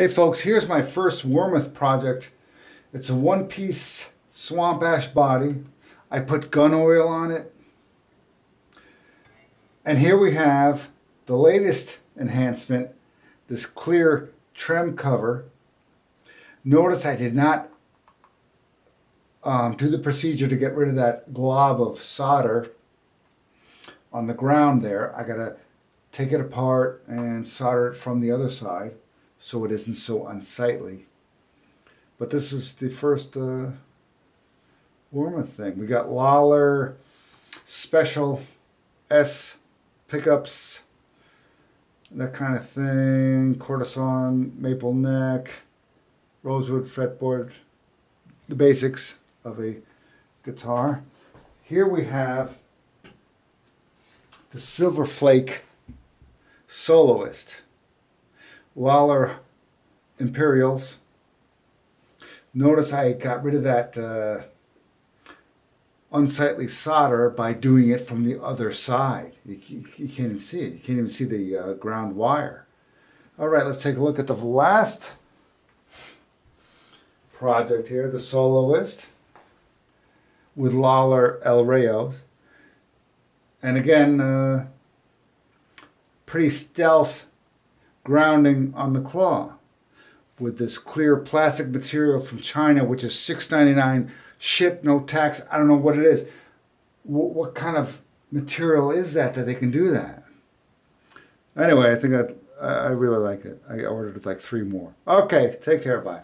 Hey folks, here's my first Warmoth project. It's a one-piece swamp ash body. I put gun oil on it. And here we have the latest enhancement, this clear trem cover. Notice I did not um, do the procedure to get rid of that glob of solder on the ground there. I gotta take it apart and solder it from the other side so it isn't so unsightly. But this is the first uh, thing. We got Lollar, Special S pickups, that kind of thing, quartersawn, maple neck, rosewood fretboard, the basics of a guitar. Here we have the Silver Flake Soloist. Lollar Imperials. Notice I got rid of that uh, unsightly solder by doing it from the other side. You, you, you, can't even see it. You can't even see the uh, ground wire. All right, let's take a look at the last project here, the Soloist with Lollar El Rayos. And again, uh, pretty stealth grounding on the claw with this clear plastic material from China, which is $6.99 ship, no tax. I don't know what it is. What, what kind of material is that that they can do that? Anyway, I think I, I really like it. I ordered like three more. Okay, take care. Bye.